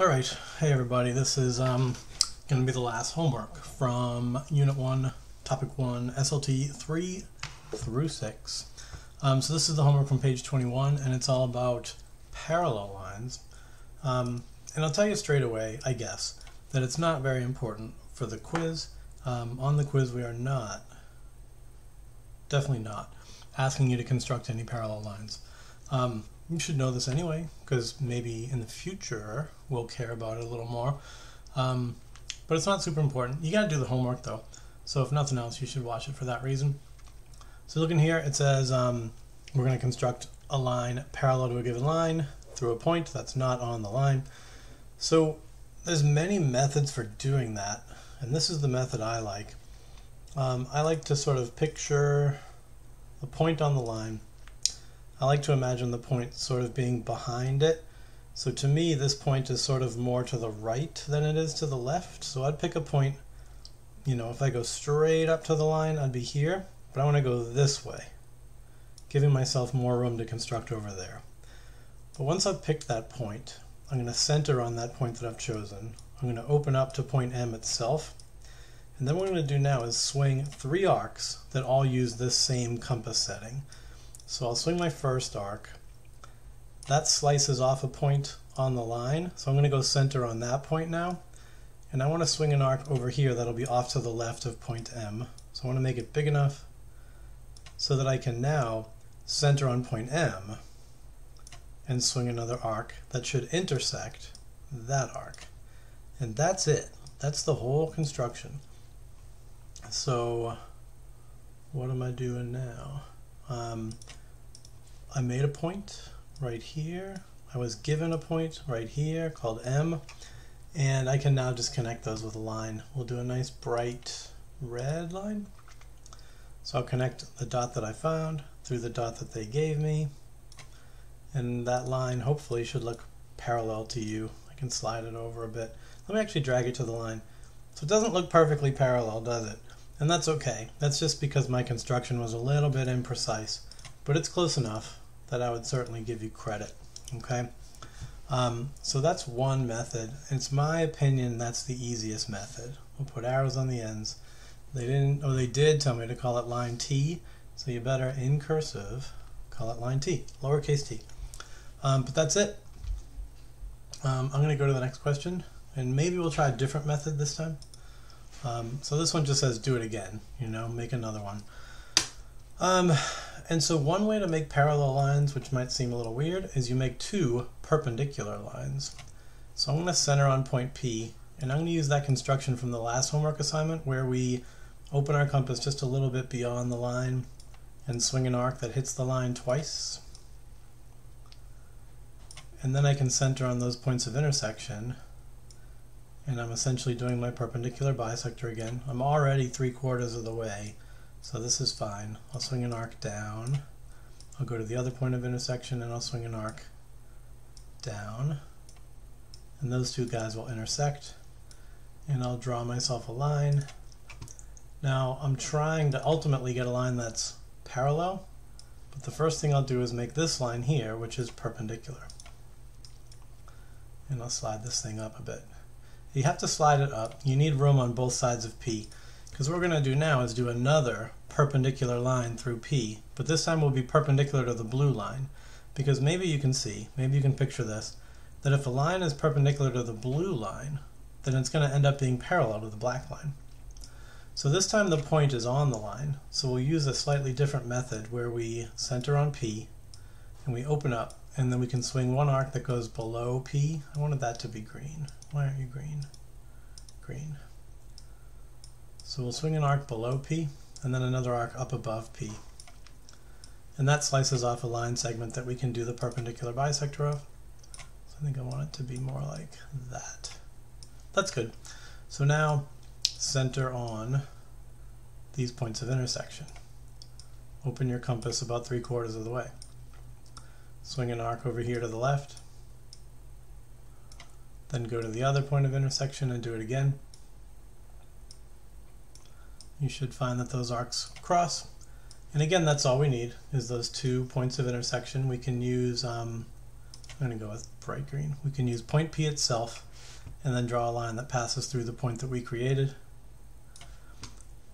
Alright, hey everybody, this is um, going to be the last homework from Unit 1, Topic 1, SLT 3 through 6. Um, so this is the homework from page 21, and it's all about parallel lines. Um, and I'll tell you straight away, I guess, that it's not very important for the quiz. Um, on the quiz we are not, definitely not, asking you to construct any parallel lines. You should know this anyway, because maybe in the future we'll care about it a little more. Um, but it's not super important. You got to do the homework though. So if nothing else, you should watch it for that reason. So looking here, it says um, we're going to construct a line parallel to a given line through a point that's not on the line. So there's many methods for doing that, and this is the method I like. Um, I like to sort of picture a point on the line I like to imagine the point sort of being behind it. So to me, this point is sort of more to the right than it is to the left. So I'd pick a point, you know, if I go straight up to the line, I'd be here, but I want to go this way, giving myself more room to construct over there. But once I've picked that point, I'm going to center on that point that I've chosen. I'm going to open up to point M itself. And then what I'm going to do now is swing three arcs that all use this same compass setting. So I'll swing my first arc. That slices off a point on the line, so I'm going to go center on that point now. And I want to swing an arc over here that'll be off to the left of point M. So I want to make it big enough so that I can now center on point M and swing another arc that should intersect that arc. And that's it. That's the whole construction. So what am I doing now? Um, I made a point right here. I was given a point right here called M. And I can now just connect those with a line. We'll do a nice bright red line. So I'll connect the dot that I found through the dot that they gave me. And that line hopefully should look parallel to you. I can slide it over a bit. Let me actually drag it to the line. So it doesn't look perfectly parallel, does it? And that's okay. That's just because my construction was a little bit imprecise but it's close enough that I would certainly give you credit. Okay, um, so that's one method. It's my opinion that's the easiest method. We'll put arrows on the ends. They didn't, or they did tell me to call it line T, so you better in cursive call it line T, lowercase t. Um, but that's it. Um, I'm going to go to the next question, and maybe we'll try a different method this time. Um, so this one just says do it again, you know, make another one. Um, and so one way to make parallel lines, which might seem a little weird, is you make two perpendicular lines. So I'm going to center on point P, and I'm going to use that construction from the last homework assignment where we open our compass just a little bit beyond the line and swing an arc that hits the line twice. And then I can center on those points of intersection and I'm essentially doing my perpendicular bisector again. I'm already three quarters of the way so this is fine. I'll swing an arc down. I'll go to the other point of intersection and I'll swing an arc down. And those two guys will intersect. And I'll draw myself a line. Now I'm trying to ultimately get a line that's parallel, but the first thing I'll do is make this line here, which is perpendicular. And I'll slide this thing up a bit. You have to slide it up. You need room on both sides of P. Because what we're going to do now is do another perpendicular line through P, but this time will be perpendicular to the blue line. Because maybe you can see, maybe you can picture this, that if a line is perpendicular to the blue line, then it's going to end up being parallel to the black line. So this time the point is on the line, so we'll use a slightly different method where we center on P, and we open up, and then we can swing one arc that goes below P. I wanted that to be green. Why aren't you green? Green. So we'll swing an arc below P and then another arc up above P. And that slices off a line segment that we can do the perpendicular bisector of. So I think I want it to be more like that. That's good. So now center on these points of intersection. Open your compass about three quarters of the way. Swing an arc over here to the left. Then go to the other point of intersection and do it again you should find that those arcs cross. And again, that's all we need, is those two points of intersection. We can use, um, I'm going to go with bright green. We can use point P itself and then draw a line that passes through the point that we created.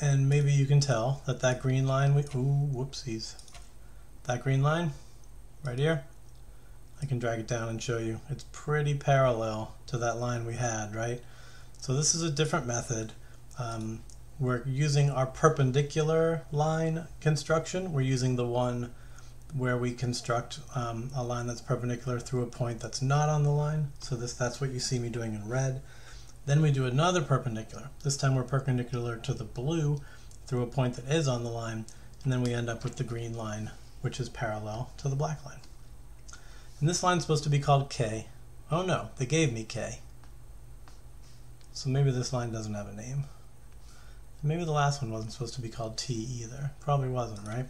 And maybe you can tell that that green line, we, ooh, whoopsies. That green line, right here, I can drag it down and show you. It's pretty parallel to that line we had, right? So this is a different method. Um, we're using our perpendicular line construction. We're using the one where we construct um, a line that's perpendicular through a point that's not on the line. So this that's what you see me doing in red. Then we do another perpendicular. This time we're perpendicular to the blue through a point that is on the line, and then we end up with the green line, which is parallel to the black line. And this line's supposed to be called K. Oh no, they gave me K. So maybe this line doesn't have a name. Maybe the last one wasn't supposed to be called T either. Probably wasn't, right?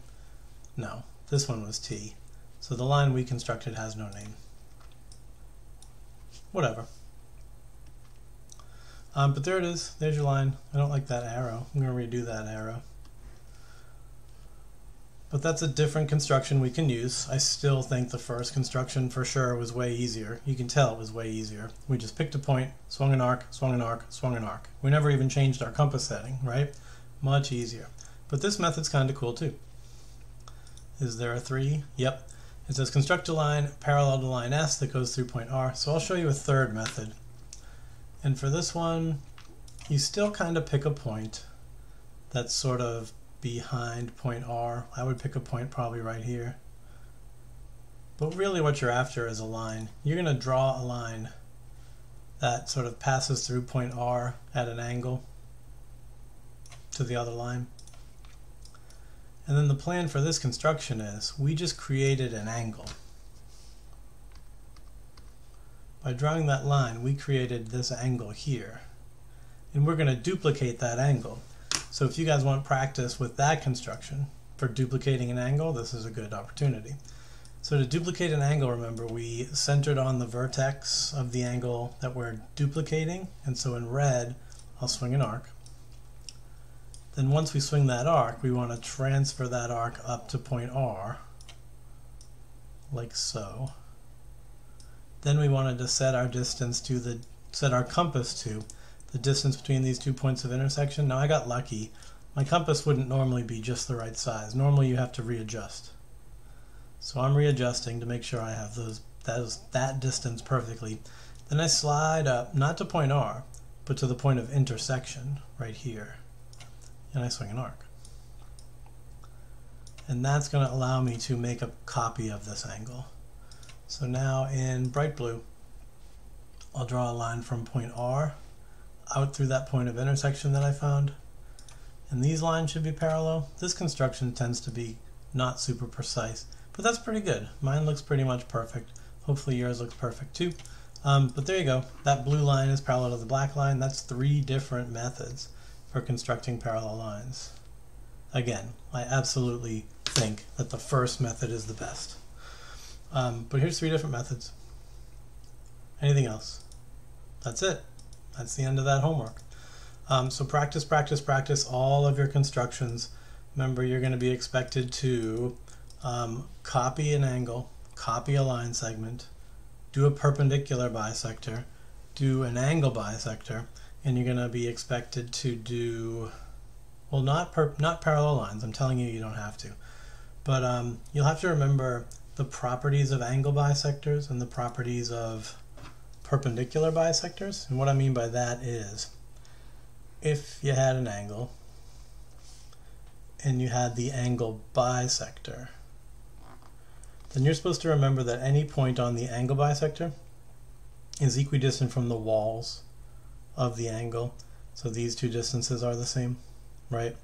No, this one was T. So the line we constructed has no name. Whatever. Um, but there it is. There's your line. I don't like that arrow. I'm going to redo that arrow. But that's a different construction we can use. I still think the first construction for sure was way easier. You can tell it was way easier. We just picked a point, swung an arc, swung an arc, swung an arc. We never even changed our compass setting, right? Much easier. But this method's kind of cool too. Is there a 3? Yep. It says construct a line parallel to line S that goes through point R. So I'll show you a third method. And for this one, you still kind of pick a point that's sort of behind point R. I would pick a point probably right here. But really what you're after is a line. You're going to draw a line that sort of passes through point R at an angle to the other line. And then the plan for this construction is we just created an angle. By drawing that line, we created this angle here. And we're going to duplicate that angle. So if you guys want practice with that construction for duplicating an angle, this is a good opportunity. So to duplicate an angle, remember, we centered on the vertex of the angle that we're duplicating. And so in red, I'll swing an arc. Then once we swing that arc, we want to transfer that arc up to point R, like so. Then we wanted to set our distance to the, set our compass to the distance between these two points of intersection. Now I got lucky. My compass wouldn't normally be just the right size. Normally you have to readjust. So I'm readjusting to make sure I have those that, that distance perfectly. Then I slide up, not to point R, but to the point of intersection right here. And I swing an arc. And that's going to allow me to make a copy of this angle. So now in bright blue, I'll draw a line from point R out through that point of intersection that I found. And these lines should be parallel. This construction tends to be not super precise, but that's pretty good. Mine looks pretty much perfect. Hopefully yours looks perfect too. Um, but there you go. That blue line is parallel to the black line. That's three different methods for constructing parallel lines. Again, I absolutely think that the first method is the best. Um, but here's three different methods. Anything else? That's it. That's the end of that homework. Um, so practice, practice, practice all of your constructions. Remember, you're going to be expected to um, copy an angle, copy a line segment, do a perpendicular bisector, do an angle bisector, and you're going to be expected to do, well, not per, not parallel lines. I'm telling you, you don't have to. But um, you'll have to remember the properties of angle bisectors and the properties of perpendicular bisectors. And what I mean by that is if you had an angle and you had the angle bisector, then you're supposed to remember that any point on the angle bisector is equidistant from the walls of the angle. So these two distances are the same, right?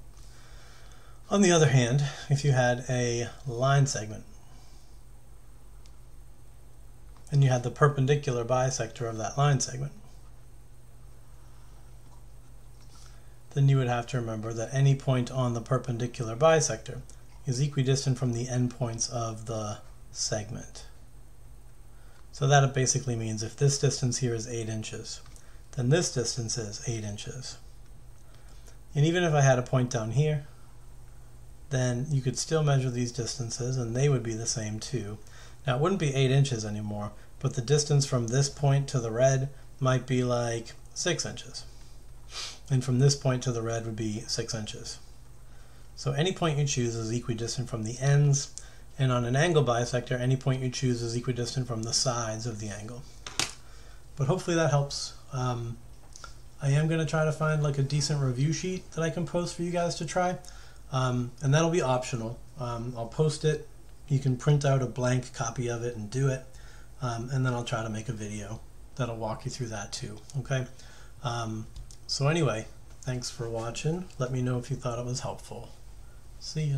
On the other hand, if you had a line segment and you had the perpendicular bisector of that line segment. Then you would have to remember that any point on the perpendicular bisector is equidistant from the endpoints of the segment. So that basically means if this distance here is 8 inches, then this distance is 8 inches. And even if I had a point down here, then you could still measure these distances and they would be the same too. Now it wouldn't be 8 inches anymore, but the distance from this point to the red might be like six inches. And from this point to the red would be six inches. So any point you choose is equidistant from the ends, and on an angle bisector, any point you choose is equidistant from the sides of the angle. But hopefully that helps. Um, I am going to try to find like a decent review sheet that I can post for you guys to try. Um, and that'll be optional. Um, I'll post it. You can print out a blank copy of it and do it. Um, and then I'll try to make a video that'll walk you through that too. Okay. Um, so anyway, thanks for watching. Let me know if you thought it was helpful. See ya.